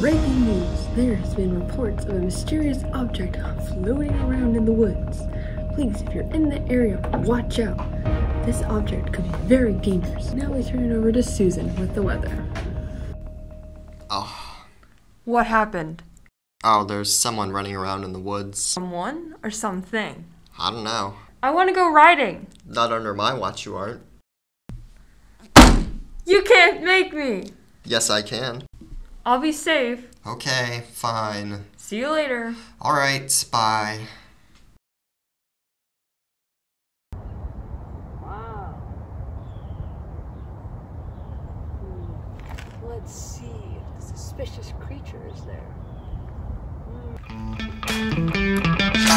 Breaking news! There has been reports of a mysterious object floating around in the woods. Please, if you're in the area, watch out. This object could be very dangerous. Now we turn it over to Susan with the weather. Oh, What happened? oh, there's someone running around in the woods. Someone or something? I don't know. I want to go riding. Not under my watch, you aren't. You can't make me. Yes, I can. I'll be safe. Okay, fine. See you later. Alright, bye. Wow. Hmm. Let's see if the suspicious creature is there. This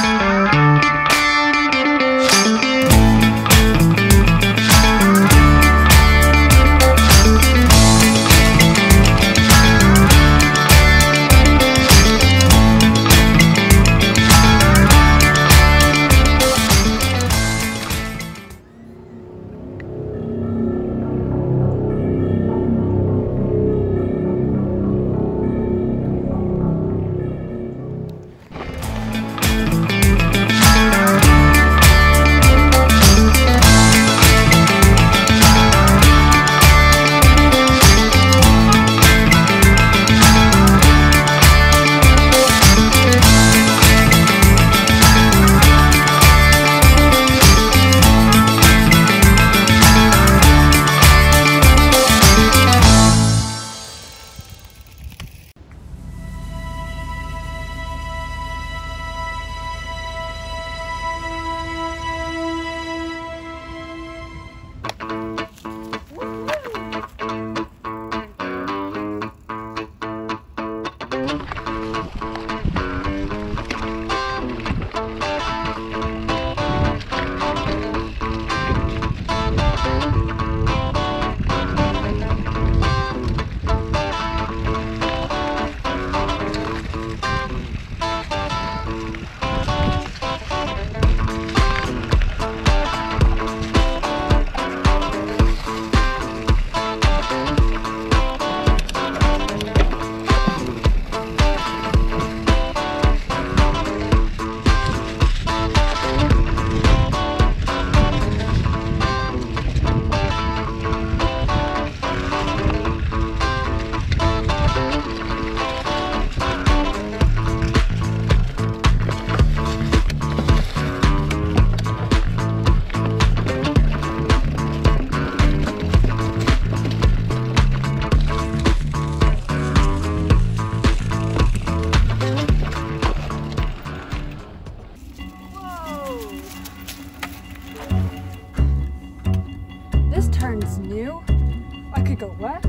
left.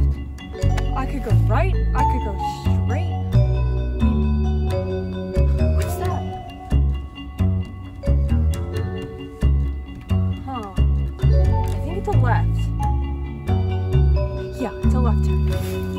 I could go right. I could go straight. What's that? Huh. I think it's a left. Yeah, it's a left turn.